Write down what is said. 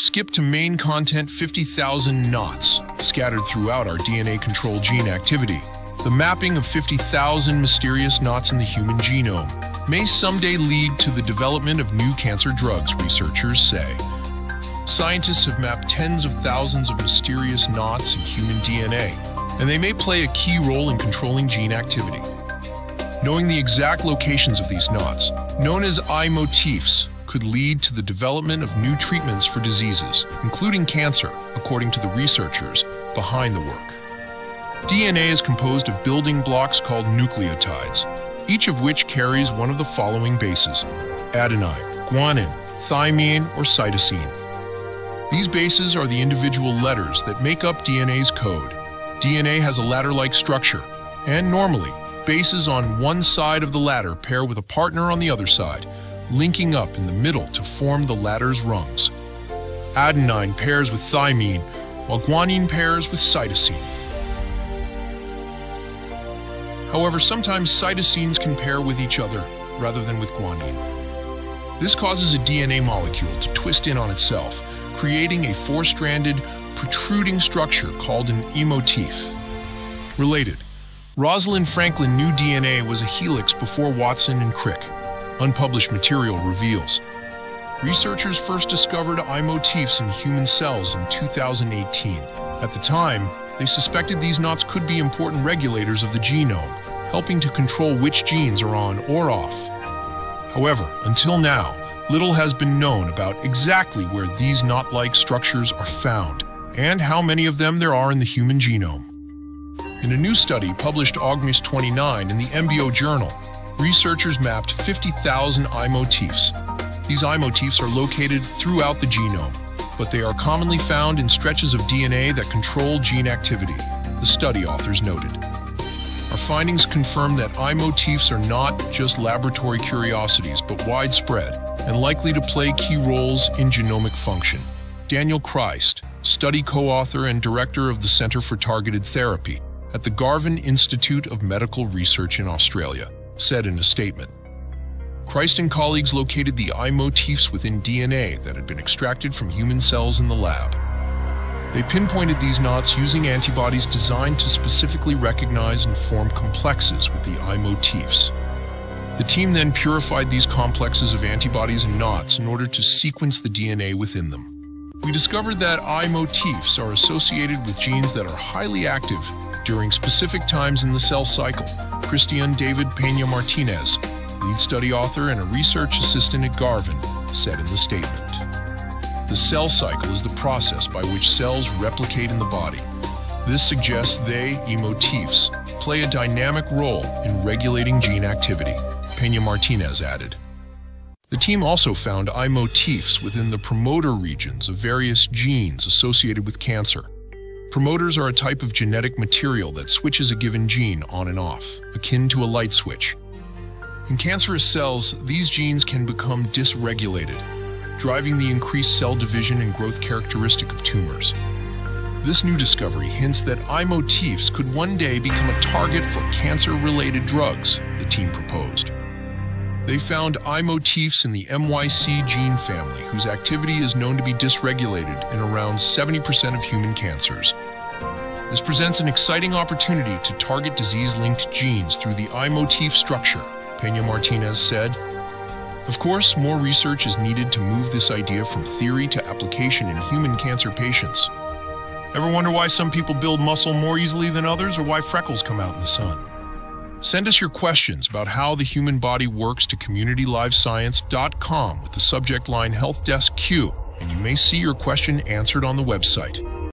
skip to main content 50,000 knots, scattered throughout our DNA control gene activity. The mapping of 50,000 mysterious knots in the human genome may someday lead to the development of new cancer drugs, researchers say. Scientists have mapped tens of thousands of mysterious knots in human DNA, and they may play a key role in controlling gene activity. Knowing the exact locations of these knots, known as i-motifs, could lead to the development of new treatments for diseases, including cancer, according to the researchers behind the work. DNA is composed of building blocks called nucleotides, each of which carries one of the following bases adenine, guanine, thymine, or cytosine. These bases are the individual letters that make up DNA's code. DNA has a ladder like structure, and normally, bases on one side of the ladder pair with a partner on the other side, linking up in the middle to form the ladder's rungs. Adenine pairs with thymine, while guanine pairs with cytosine. However, sometimes cytosines can pair with each other rather than with guanine. This causes a DNA molecule to twist in on itself, creating a four-stranded, protruding structure called an i-motif. Related, Rosalind Franklin knew DNA was a helix before Watson and Crick unpublished material reveals. Researchers first discovered i-motifs in human cells in 2018. At the time, they suspected these knots could be important regulators of the genome, helping to control which genes are on or off. However, until now, little has been known about exactly where these knot-like structures are found and how many of them there are in the human genome. In a new study published August 29 in the EMBO Journal, researchers mapped 50,000 i-motifs. These i-motifs are located throughout the genome, but they are commonly found in stretches of DNA that control gene activity, the study authors noted. Our findings confirm that i-motifs are not just laboratory curiosities, but widespread and likely to play key roles in genomic function. Daniel Christ, study co-author and director of the Center for Targeted Therapy at the Garvan Institute of Medical Research in Australia, said in a statement. Christ and colleagues located the i-motifs within DNA that had been extracted from human cells in the lab. They pinpointed these knots using antibodies designed to specifically recognize and form complexes with the i-motifs. The team then purified these complexes of antibodies and knots in order to sequence the DNA within them. We discovered that i-motifs are associated with genes that are highly active during specific times in the cell cycle, Christian David Pena Martinez, lead study author and a research assistant at Garvan, said in the statement. The cell cycle is the process by which cells replicate in the body. This suggests they, i-motifs, play a dynamic role in regulating gene activity, Pena Martinez added. The team also found i-motifs within the promoter regions of various genes associated with cancer, Promoters are a type of genetic material that switches a given gene on and off, akin to a light switch. In cancerous cells, these genes can become dysregulated, driving the increased cell division and growth characteristic of tumors. This new discovery hints that i-motifs could one day become a target for cancer-related drugs, the team proposed. They found i-motifs in the MYC gene family, whose activity is known to be dysregulated in around 70% of human cancers. This presents an exciting opportunity to target disease-linked genes through the i-motif structure, Pena Martinez said. Of course, more research is needed to move this idea from theory to application in human cancer patients. Ever wonder why some people build muscle more easily than others or why freckles come out in the sun? Send us your questions about how the human body works to communitylivescience.com with the subject line Health Desk Q, and you may see your question answered on the website.